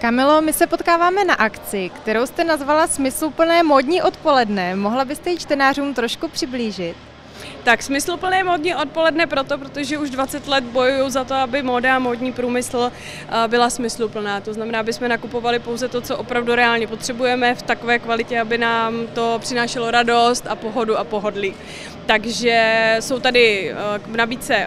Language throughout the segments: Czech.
Kamilo, my se potkáváme na akci, kterou jste nazvala Smysluplné módní odpoledne. Mohla byste ji čtenářům trošku přiblížit? Tak smysluplné módní odpoledne proto, protože už 20 let bojuju za to, aby móda a módní průmysl eh, byla smysluplná. To znamená, aby jsme nakupovali pouze to, co opravdu reálně potřebujeme v takové kvalitě, aby nám to přinášelo radost a pohodu a pohodlí. Takže jsou tady eh, v nabídce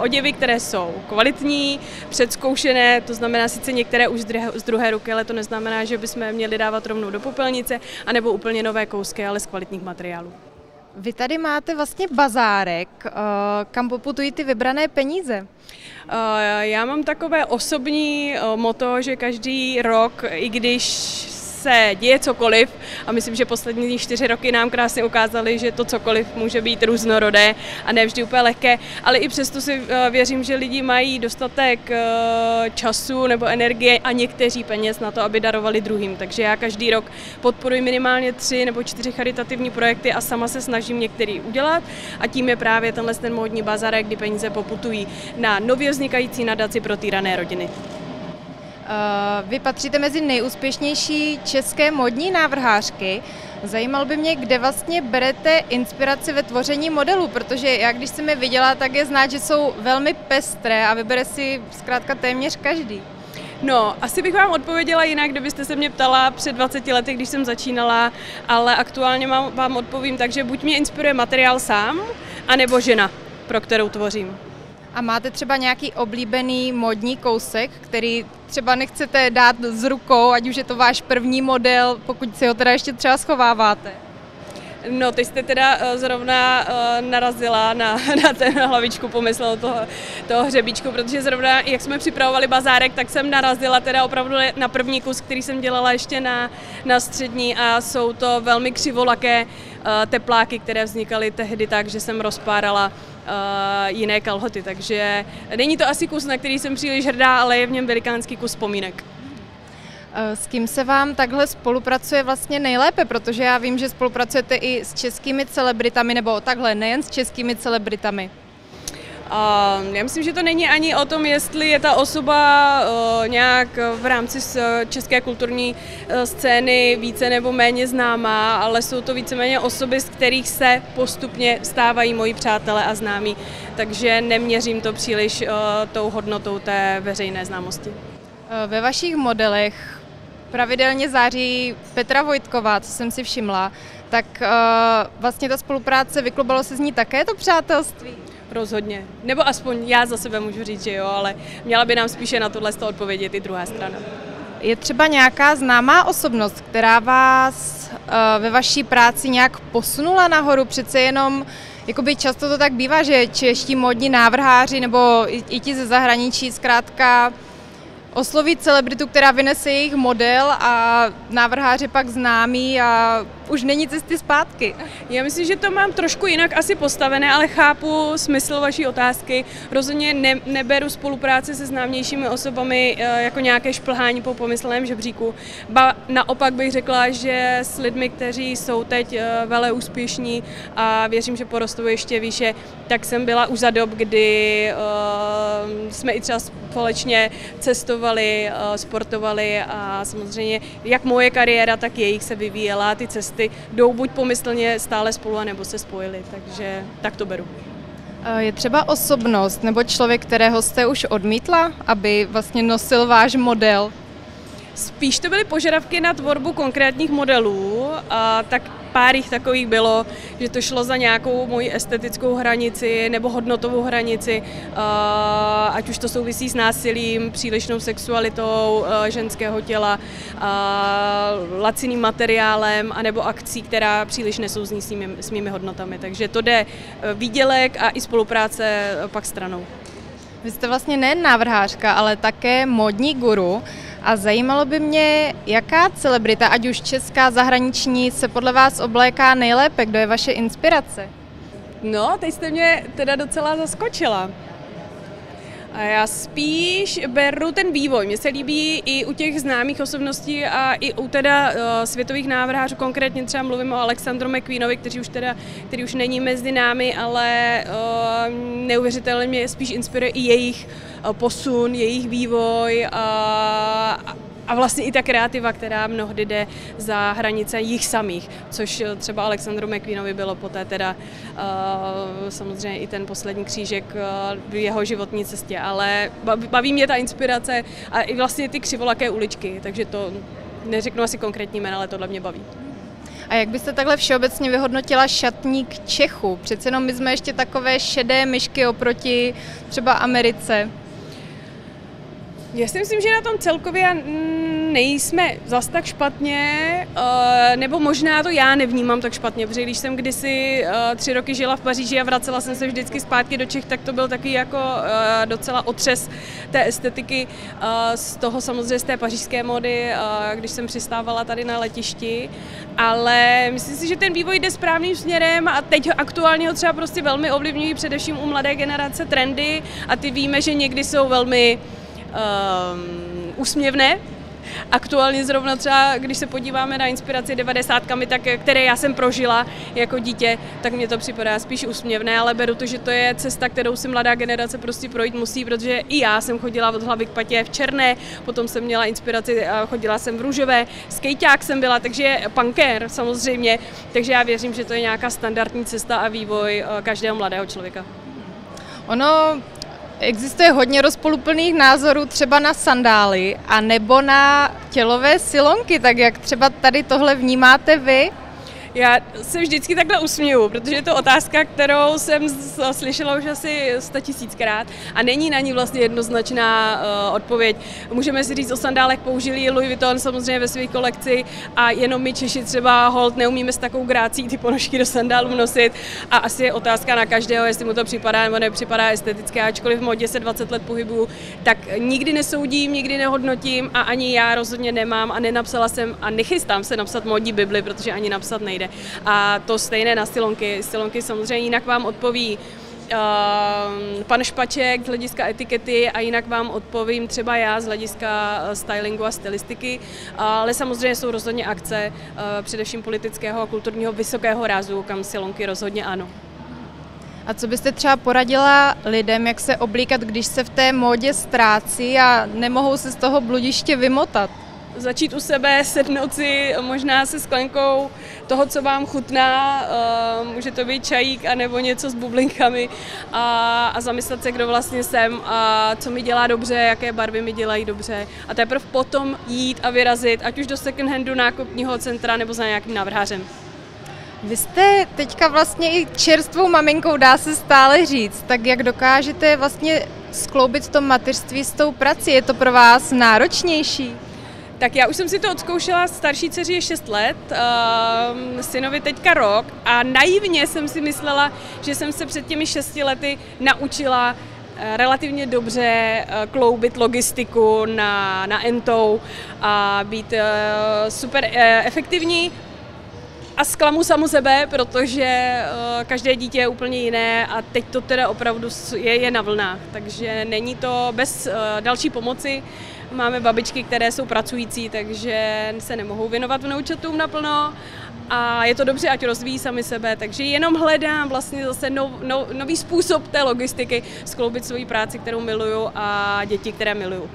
oděvy, které jsou kvalitní, předzkoušené, to znamená sice některé už z druhé ruky, ale to neznamená, že bychom měli dávat rovnou do popelnice, anebo úplně nové kousky, ale z kvalitních materiálů. Vy tady máte vlastně bazárek, eh, kam poputují ty vybrané peníze. Eh, já mám takové osobní moto, že každý rok, i když se děje cokoliv a myslím, že poslední čtyři roky nám krásně ukázali, že to cokoliv může být různorodé a ne vždy úplně lehké, ale i přesto si eh, věřím, že lidi mají dostatek eh, času nebo energie a někteří peněz na to, aby darovali druhým. Takže já každý rok podporuji minimálně tři nebo čtyři charitativní projekty a sama se snažím některý udělat a tím je právě tenhle ten módní bazarek, kdy peníze poputují na nově vznikající nadaci pro týrané rodiny. Vy patříte mezi nejúspěšnější české modní návrhářky. Zajímal by mě, kde vlastně berete inspiraci ve tvoření modelů, protože já když jsem je viděla, tak je znát, že jsou velmi pestré a vybere si zkrátka téměř každý. No, asi bych vám odpověděla jinak, kdybyste se mě ptala před 20 lety, když jsem začínala, ale aktuálně vám odpovím tak, že buď mě inspiruje materiál sám, anebo žena, pro kterou tvořím. A máte třeba nějaký oblíbený modní kousek, který třeba nechcete dát z rukou, ať už je to váš první model, pokud si ho teda ještě třeba schováváte? No, teď jste teda uh, zrovna uh, narazila na, na ten hlavičku pomysl toho, toho hřebíčku, protože zrovna, jak jsme připravovali bazárek, tak jsem narazila teda opravdu na první kus, který jsem dělala ještě na, na střední a jsou to velmi křivolaké uh, tepláky, které vznikaly tehdy tak, že jsem rozpárala jiné kalhoty, takže není to asi kus, na který jsem příliš hrdá, ale je v něm velikánský kus vzpomínek. Eh, s kým se vám takhle spolupracuje vlastně nejlépe, protože já vím, že spolupracujete i s českými celebritami, nebo takhle, nejen s českými celebritami. Já myslím, že to není ani o tom, jestli je ta osoba uh, nějak v rámci české kulturní uh, scény více nebo méně známá, ale jsou to víceméně osoby, z kterých se postupně stávají moji přátelé a známí, takže neměřím to příliš tou hodnotou té veřejné známosti. Ve vašich modelech pravidelně září Petra Vojtková, co jsem si všimla, tak vlastně ta spolupráce, vyklubalo se z ní také to přátelství? Rozhodně. Nebo aspoň já za sebe můžu říct, že jo, ale měla by nám spíše na tohle odpovědět i druhá strana. Je třeba nějaká známá osobnost, která vás uh, ve vaší práci nějak posunula nahoru? Přece jenom Jakoby často to tak bývá, že čeští modní návrháři nebo i ti ze zahraničí zkrátka osloví celebritu, která vynese jejich model a návrháři pak známí a už není cesty zpátky. Já myslím, že to mám trošku jinak asi postavené, ale chápu smysl vaší otázky. Rozhodně ne, neberu spolupráci se známějšími osobami eh, jako nějaké šplhání po pomyslném žebříku. Ba naopak bych řekla, že s lidmi, kteří jsou teď eh, vele úspěšní a věřím, že porostou ještě výše, tak jsem byla už za dob, kdy uh, jsme i třeba společně cestovali, sportovali a samozřejmě jak moje kariéra, tak jejich se vyvíjela, ty cesty cesty jdou buď pomyslně stále spolu, nebo se spojili, takže tak to beru. Je třeba osobnost nebo člověk, kterého jste už odmítla, aby vlastně nosil váš model? Spíš to byly požadavky na tvorbu konkrétních modelů, a tak pár jich takových bylo, že to šlo za nějakou moji estetickou hranici nebo hodnotovou hranici, ať už to souvisí s násilím, přílišnou sexualitou ženského těla, laciným materiálem, anebo akcí, která příliš nesouzní s mými, s mými hodnotami. Takže to jde výdělek a i spolupráce pak stranou. Vy jste vlastně nejen návrhářka, ale také modní guru. A zajímalo by mě, jaká celebrita, ať už česká, zahraniční, se podle vás obléká nejlépe? Kdo je vaše inspirace? No, teď jste mě teda docela zaskočila. Já spíš beru ten vývoj. Mně se líbí i u těch známých osobností a i u teda uh, světových návrhářů, konkrétně třeba mluvím o Alexandru McQueenovi, který už teda, který už není mezi námi, ale uh, neuvěřitelně mě spíš inspiruje i jejich uh, posun, jejich vývoj a a vlastně i ta kreativa, která mnohdy jde za hranice jich samých, což třeba Alexandru McQueenovi bylo poté teda uh, samozřejmě i ten poslední křížek uh, v jeho životní cestě, ale baví mě ta inspirace a i vlastně ty křivolaké uličky, takže to neřeknu asi konkrétní jména, ale tohle mě baví. A jak byste takhle všeobecně vyhodnotila šatník Čechu? Přece jenom my jsme ještě takové šedé myšky oproti třeba Americe. Já si myslím, že na tom celkově nejsme zas tak špatně, eh, nebo možná to já nevnímám tak špatně, protože když jsem kdysi eh, tři roky žila v Paříži a vracela jsem se vždycky zpátky do Čech, tak to byl taky jako eh, docela otřes té estetiky z toho samozřejmě z té pařížské mody, když jsem přistávala tady na letišti, ale myslím si, že ten vývoj jde správným směrem a teď aktuálně ho třeba prostě velmi ovlivňují především u mladé generace trendy a ty víme, že někdy jsou velmi um, úsměvné, Aktuálně zrovna třeba, když se podíváme na inspiraci 90, tak, které já jsem prožila jako dítě, tak mě to připadá spíš úsměvné, ale beru to, že to je cesta, kterou si mladá generace prostě projít musí, protože i já jsem chodila od hlavy k patě v černé, potom jsem měla inspiraci chodila jsem v růžové, skejťák jsem byla, takže punker samozřejmě, takže já věřím, že to je nějaká standardní cesta a vývoj eh, každého mladého člověka. Ono Existuje hodně rozpoluplných názorů třeba na sandály a nebo na tělové silonky, tak jak třeba tady tohle vnímáte vy? Já se vždycky takhle usměju, protože je to otázka, kterou jsem slyšela už asi 100 tisíckrát a není na ní vlastně jednoznačná uh, odpověď. Můžeme si říct, o sandálech použili Louis Vuitton samozřejmě ve své kolekci a jenom my Češi třeba hold neumíme s takovou grácí ty ponožky do sandálů nosit a asi je otázka na každého, jestli mu to připadá nebo nepřipadá estetické, ačkoliv v modě se 20 let pohybuju, tak nikdy nesoudím, nikdy nehodnotím a ani já rozhodně nemám a nenapsala jsem a nechystám se napsat modní Bibli, protože ani napsat nejde jde. A to stejné na stylonky. Stylonky samozřejmě jinak vám odpoví Uh, pan Špaček z hlediska etikety a jinak vám odpovím třeba já z hlediska eh, stylingu a stylistiky, ale samozřejmě jsou rozhodně akce, uh, především politického a kulturního vysokého rázu, kam silonky rozhodně ano. A co byste třeba poradila lidem, jak se oblíkat, když se v té módě ztrácí a nemohou se z toho bludiště vymotat? Začít u sebe, sednout si možná se sklenkou toho, co vám chutná, uh, může to být čajík a nebo něco s bublinkami a, a zamyslet se, kdo vlastně jsem a co mi dělá dobře, jaké barvy mi dělají dobře a teprve potom jít a vyrazit, ať už do second handu nákupního centra nebo za nějakým návrhářem. Vy jste teďka vlastně i čerstvou maminkou, dá se stále říct, tak jak dokážete vlastně skloubit to mateřství s tou prací? Je to pro vás náročnější? Tak já už jsem si to odzkoušela, starší dceři je 6 let, uh, synovi teďka rok a naivně jsem si myslela, že jsem se před těmi 6 lety naučila eh, relativně dobře eh, kloubit logistiku na, na Entou a být uh, super efektivní. A zklamu samu sebe, protože každé dítě je úplně jiné a teď to teda opravdu je, je na vlnách, takže není to bez další pomoci. Máme babičky, které jsou pracující, takže se nemohou věnovat vnoučatům naplno a je to dobře, ať rozvíjí sami sebe, takže jenom hledám vlastně zase nov, nov, nový způsob té logistiky, skloubit svoji práci, kterou miluju a děti, které miluju.